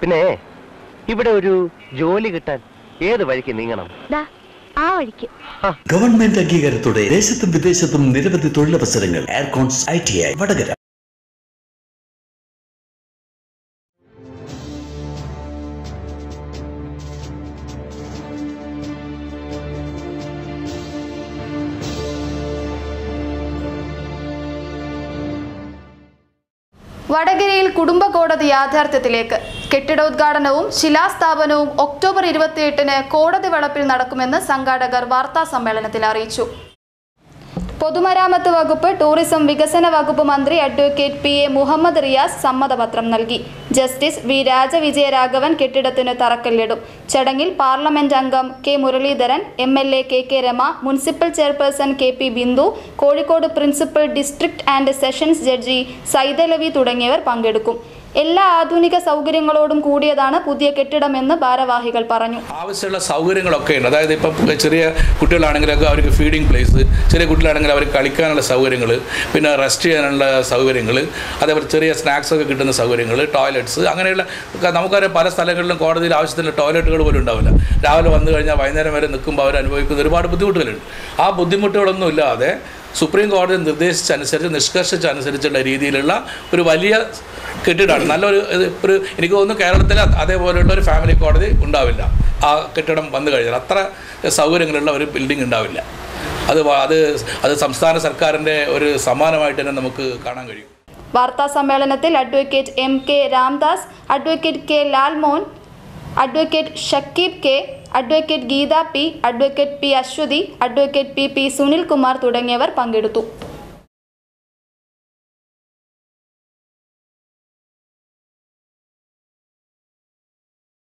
പിന്നെ ഇവിടെ ഒരു ജോലി കിട്ടാൻ ഏത് വഴിക്ക് നീങ്ങണം? ദാ ആ വഴിക്ക്. ഗവൺമെന്റ് അംഗീകാരത്തോടെ ദേശത്തും വിദേശത്തും നിരവധി തൊഴിലവസരങ്ങൾ. എയർകോൺസ് ഐ ടി ഐ വടകര. വടകരയിൽ കുടുംബ കോടതി യാഥാർത്ഥ്യത്തിലേക്ക്. കെട്ടിടോദ്ഘാടനവും ശിലാസ്ഥാപനവും ഒക്ടോബർ ഇരുപത്തിയെട്ടിന് കോടതി വളപ്പിൽ നടക്കുമെന്ന് സംഘാടകർ വാർത്താ സമ്മേളനത്തിൽ അറിയിച്ചു. പൊതുമരാമത്ത് വകുപ്പ് ടൂറിസം വികസന വകുപ്പ് മന്ത്രി advocate P A Muhammad Riyas സമ്മതപത്രം നൽകി. ജസ്റ്റിസ് വി രാജവിജയരാഘവൻ കെട്ടിടത്തിന് തറക്കല്ലിടും. ചടങ്ങിൽ പാർലമെന്റ് അംഗം K Muraleedharan M L A K K Rema municipal chairperson K P Bindu Kozhikode principal district and sessions judge Saithalavi തുടങ്ങിയവർ പങ്കെടുക്കും. എല്ലാ ആധുനിക സൗകര്യങ്ങളോടും കൂടിയതാണ് പുതിയ കെട്ടിടമെന്ന് ഭാരവാഹികൾ പറഞ്ഞു. ആവശ്യമുള്ള സൗകര്യങ്ങളൊക്കെ ഉണ്ട്. അതായത് ഇപ്പം ചെറിയ കുട്ടികളാണെങ്കിലൊക്കെ അവർക്ക് ഫീഡിംഗ് പ്ലേസ് ചെറിയ കുട്ടികളാണെങ്കിൽ അവർക്ക് കളിക്കാനുള്ള സൗകര്യങ്ങൾ പിന്നെ റെസ്റ്റ് ചെയ്യാനുള്ള സൗകര്യങ്ങൾ അതേപോലെ ചെറിയ സ്നാക്സ് ഒക്കെ കിട്ടുന്ന സൗകര്യങ്ങൾ ടോയ്ലറ്റ്സ് അങ്ങനെയുള്ള നമുക്കറിയാം പല സ്ഥലങ്ങളിലും കോടതിയിൽ ആവശ്യത്തിന് ടോയ്ലറ്റുകൾ പോലും ഉണ്ടാവില്ല. രാവിലെ വന്നു കഴിഞ്ഞാൽ വൈകുന്നേരം വരെ നിൽക്കുമ്പോൾ അവർ അനുഭവിക്കുന്ന ഒരുപാട് ബുദ്ധിമുട്ടുകളുണ്ട്. ആ ബുദ്ധിമുട്ടുകളൊന്നും ഇല്ലാതെ സുപ്രീം കോടതി നിർദ്ദേശിച്ചനുസരിച്ച് നിഷ്കർഷിച്ചനുസരിച്ചുള്ള രീതിയിലുള്ള ഒരു വലിയ കെട്ടിടമാണ്. നല്ലൊരു ഒരു എനിക്ക് തോന്നുന്നു കേരളത്തിൽ അതേപോലെയുള്ള ഒരു ഫാമിലി കോടതി ഉണ്ടാവില്ല. ആ കെട്ടിടം വന്നു കഴിഞ്ഞാൽ അത്ര സൗകര്യങ്ങളുള്ള ഒരു ബിൽഡിംഗ് ഉണ്ടാവില്ല. അത് അത് അത് സംസ്ഥാന സർക്കാരിന്റെ ഒരു സമ്മാനമായിട്ട് തന്നെ നമുക്ക് കാണാൻ കഴിയും. വാർത്താ സമ്മേളനത്തിൽ advocate M K Ramdas advocate K Lalmon advocate Shakeeb K advocate Geetha P advocate P Aswathy advocate P P Sunilkumar തുടങ്ങിയവർ പങ്കെടുത്തു.